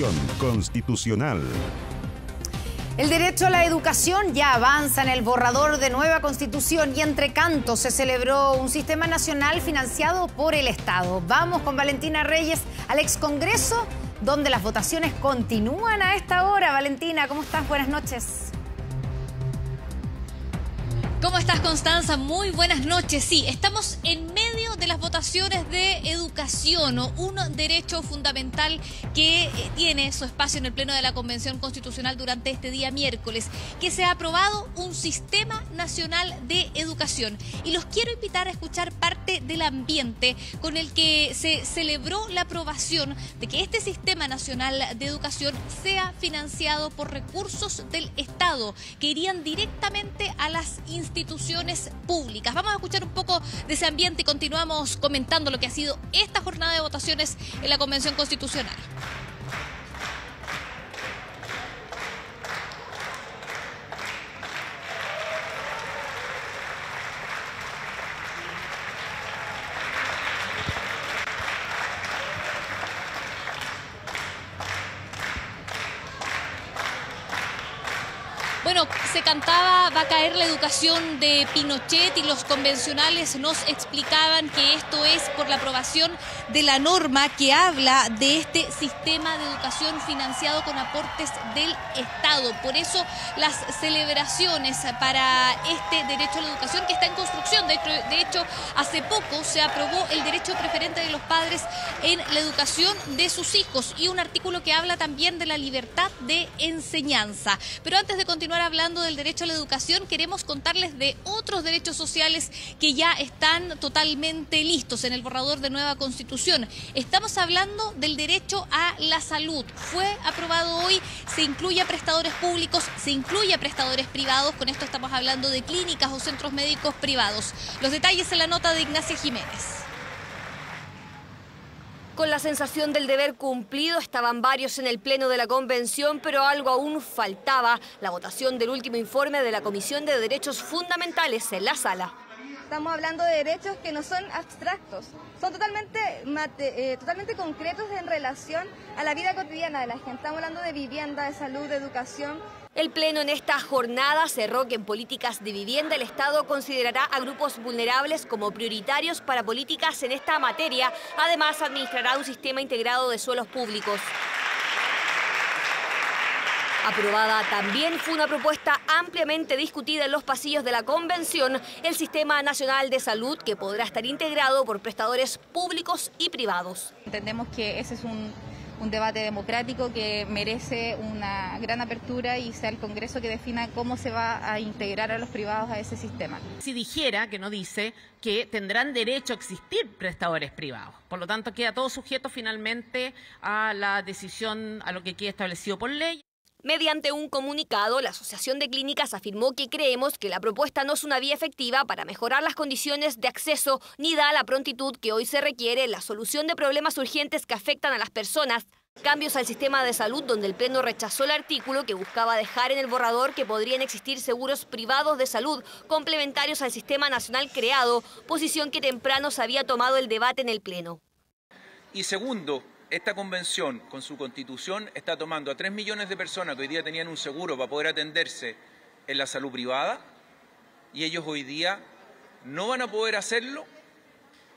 Convención Constitucional. El derecho a la educación ya avanza en el borrador de nueva constitución y entre cantos se celebró un sistema nacional financiado por el Estado. Vamos con Valentina Reyes al ex Congreso, donde las votaciones continúan a esta hora. Valentina, ¿cómo estás? Buenas noches. ¿Cómo estás, Constanza? Muy buenas noches. Sí, estamos en medio de las votaciones de educación, o un derecho fundamental que eh, tiene su espacio en el Pleno de la Convención Constitucional durante este día miércoles, que se ha aprobado un sistema nacional de educación. Y los quiero invitar a escuchar parte del ambiente con el que se celebró la aprobación de que este sistema nacional de educación sea financiado por recursos del Estado, que irían directamente a las instituciones públicas. Vamos a escuchar un poco de ese ambiente y continuamos comentando lo que ha sido esta jornada de votaciones en la Convención Constitucional. Bueno, se cantaba va a caer la educación de Pinochet y los convencionales nos explicaban que esto es por la aprobación de la norma que habla de este sistema de educación financiado con aportes del Estado. Por eso las celebraciones para este derecho a la educación que está en construcción. De hecho, hace poco se aprobó el derecho preferente de los padres en la educación de sus hijos y un artículo que habla también de la libertad de enseñanza. Pero antes de continuar hablando del derecho a la educación, queremos contarles de otros derechos sociales que ya están totalmente listos en el borrador de nueva constitución. Estamos hablando del derecho a la salud. Fue aprobado hoy, se incluye a prestadores públicos, se incluye a prestadores privados. Con esto estamos hablando de clínicas o centros médicos privados. Los detalles en la nota de Ignacia Jiménez. Con la sensación del deber cumplido estaban varios en el pleno de la convención, pero algo aún faltaba, la votación del último informe de la Comisión de Derechos Fundamentales en la sala. Estamos hablando de derechos que no son abstractos, son totalmente, eh, totalmente concretos en relación a la vida cotidiana de la gente. Estamos hablando de vivienda, de salud, de educación, el Pleno en esta jornada cerró que en políticas de vivienda el Estado considerará a grupos vulnerables como prioritarios para políticas en esta materia. Además, administrará un sistema integrado de suelos públicos. Aprobada también fue una propuesta ampliamente discutida en los pasillos de la convención, el Sistema Nacional de Salud, que podrá estar integrado por prestadores públicos y privados. Entendemos que ese es un un debate democrático que merece una gran apertura y sea el Congreso que defina cómo se va a integrar a los privados a ese sistema. Si dijera, que no dice, que tendrán derecho a existir prestadores privados. Por lo tanto, queda todo sujeto finalmente a la decisión, a lo que quede establecido por ley. Mediante un comunicado, la Asociación de Clínicas afirmó que creemos que la propuesta no es una vía efectiva para mejorar las condiciones de acceso ni da la prontitud que hoy se requiere en la solución de problemas urgentes que afectan a las personas. Cambios al sistema de salud donde el Pleno rechazó el artículo que buscaba dejar en el borrador que podrían existir seguros privados de salud complementarios al sistema nacional creado, posición que temprano se había tomado el debate en el Pleno. Y segundo, esta convención, con su constitución, está tomando a tres millones de personas que hoy día tenían un seguro para poder atenderse en la salud privada y ellos hoy día no van a poder hacerlo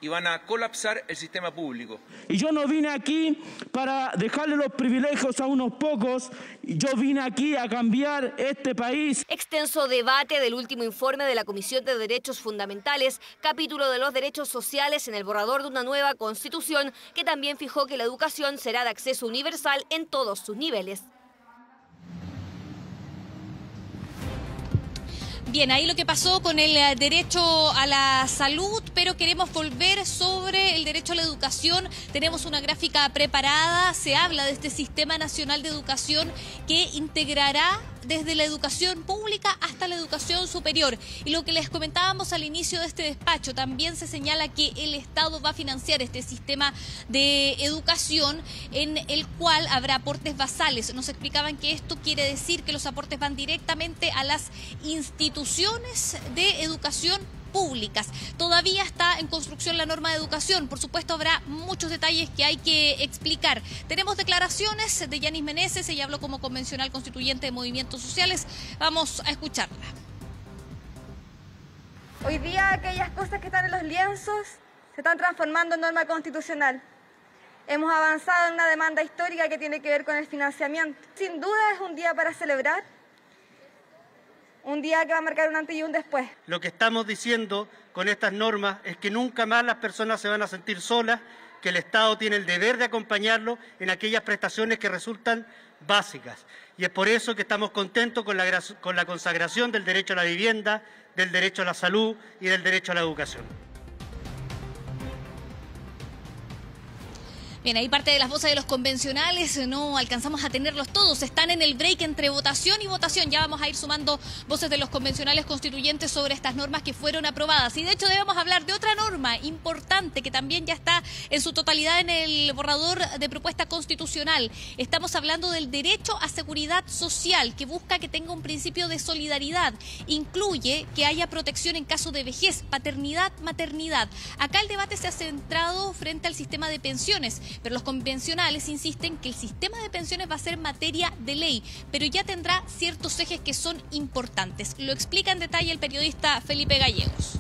y van a colapsar el sistema público. Y yo no vine aquí para dejarle los privilegios a unos pocos, yo vine aquí a cambiar este país. Extenso debate del último informe de la Comisión de Derechos Fundamentales, capítulo de los derechos sociales en el borrador de una nueva constitución que también fijó que la educación será de acceso universal en todos sus niveles. Bien, ahí lo que pasó con el eh, derecho a la salud, pero queremos volver sobre el derecho a la educación. Tenemos una gráfica preparada, se habla de este Sistema Nacional de Educación que integrará desde la educación pública hasta la educación superior. Y lo que les comentábamos al inicio de este despacho, también se señala que el Estado va a financiar este sistema de educación en el cual habrá aportes basales. Nos explicaban que esto quiere decir que los aportes van directamente a las instituciones de educación públicas. Todavía está en construcción la norma de educación. Por supuesto, habrá muchos detalles que hay que explicar. Tenemos declaraciones de Yanis Meneses, ella habló como convencional constituyente de movimientos sociales. Vamos a escucharla. Hoy día aquellas cosas que están en los lienzos se están transformando en norma constitucional. Hemos avanzado en una demanda histórica que tiene que ver con el financiamiento. Sin duda es un día para celebrar, un día que va a marcar un antes y un después. Lo que estamos diciendo con estas normas es que nunca más las personas se van a sentir solas, que el Estado tiene el deber de acompañarlo en aquellas prestaciones que resultan básicas. Y es por eso que estamos contentos con la, con la consagración del derecho a la vivienda, del derecho a la salud y del derecho a la educación. Bien, ahí parte de las voces de los convencionales no alcanzamos a tenerlos todos. Están en el break entre votación y votación. Ya vamos a ir sumando voces de los convencionales constituyentes sobre estas normas que fueron aprobadas. Y de hecho debemos hablar de otra norma importante que también ya está en su totalidad en el borrador de propuesta constitucional. Estamos hablando del derecho a seguridad social que busca que tenga un principio de solidaridad. Incluye que haya protección en caso de vejez, paternidad, maternidad. Acá el debate se ha centrado frente al sistema de pensiones pero los convencionales insisten que el sistema de pensiones va a ser materia de ley, pero ya tendrá ciertos ejes que son importantes. Lo explica en detalle el periodista Felipe Gallegos.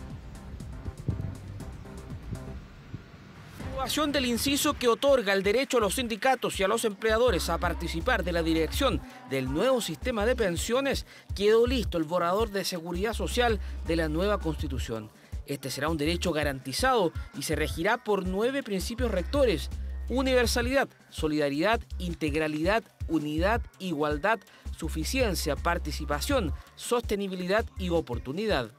aprobación del inciso que otorga el derecho a los sindicatos y a los empleadores a participar de la dirección del nuevo sistema de pensiones, quedó listo el borrador de seguridad social de la nueva constitución. Este será un derecho garantizado y se regirá por nueve principios rectores universalidad, solidaridad, integralidad, unidad, igualdad, suficiencia, participación, sostenibilidad y oportunidad.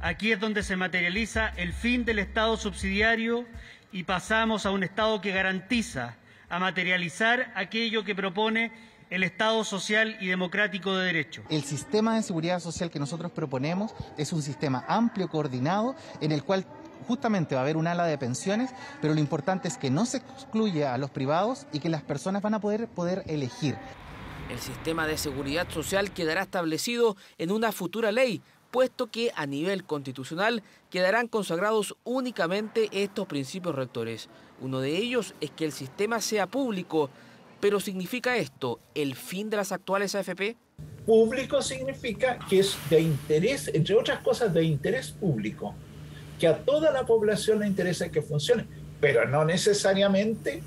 Aquí es donde se materializa el fin del Estado subsidiario y pasamos a un Estado que garantiza, a materializar aquello que propone el Estado social y democrático de derecho. El sistema de seguridad social que nosotros proponemos es un sistema amplio, coordinado, en el cual justamente va a haber un ala de pensiones, pero lo importante es que no se excluye a los privados y que las personas van a poder, poder elegir. El sistema de seguridad social quedará establecido en una futura ley, puesto que a nivel constitucional quedarán consagrados únicamente estos principios rectores. Uno de ellos es que el sistema sea público, pero ¿significa esto el fin de las actuales AFP? Público significa que es de interés, entre otras cosas, de interés público que a toda la población le interesa que funcione, pero no necesariamente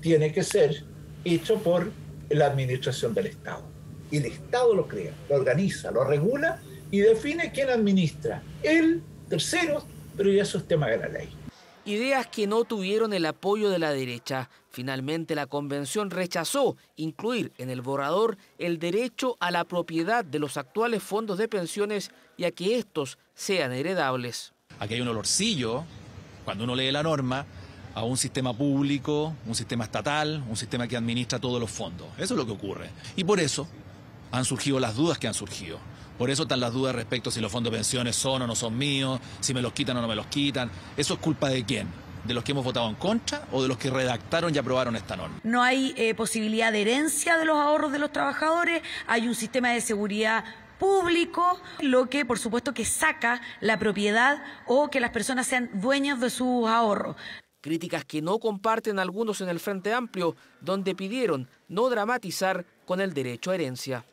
tiene que ser hecho por la administración del Estado. Y el Estado lo crea, lo organiza, lo regula y define quién administra. Él, terceros, pero ya eso es tema de la ley. Ideas que no tuvieron el apoyo de la derecha. Finalmente la convención rechazó incluir en el borrador el derecho a la propiedad de los actuales fondos de pensiones y a que estos sean heredables. Aquí hay un olorcillo, cuando uno lee la norma, a un sistema público, un sistema estatal, un sistema que administra todos los fondos. Eso es lo que ocurre. Y por eso han surgido las dudas que han surgido. Por eso están las dudas respecto a si los fondos de pensiones son o no son míos, si me los quitan o no me los quitan. ¿Eso es culpa de quién? ¿De los que hemos votado en contra o de los que redactaron y aprobaron esta norma? No hay eh, posibilidad de herencia de los ahorros de los trabajadores, hay un sistema de seguridad público, lo que por supuesto que saca la propiedad o que las personas sean dueñas de sus ahorros. Críticas que no comparten algunos en el Frente Amplio, donde pidieron no dramatizar con el derecho a herencia.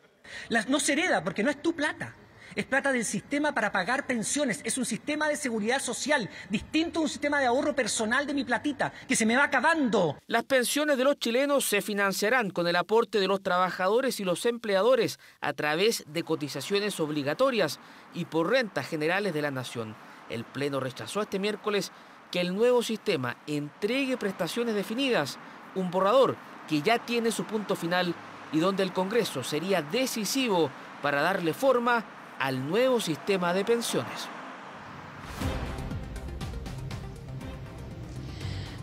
no se hereda porque no es tu plata es plata del sistema para pagar pensiones, es un sistema de seguridad social, distinto a un sistema de ahorro personal de mi platita, que se me va acabando. Las pensiones de los chilenos se financiarán con el aporte de los trabajadores y los empleadores a través de cotizaciones obligatorias y por rentas generales de la nación. El Pleno rechazó este miércoles que el nuevo sistema entregue prestaciones definidas, un borrador que ya tiene su punto final y donde el Congreso sería decisivo para darle forma al nuevo sistema de pensiones.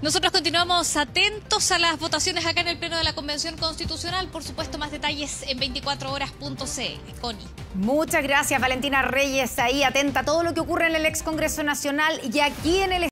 Nosotros continuamos atentos a las votaciones acá en el Pleno de la Convención Constitucional. Por supuesto, más detalles en 24horas.cl. Connie. Muchas gracias, Valentina Reyes. Ahí atenta a todo lo que ocurre en el ex Congreso Nacional y aquí en el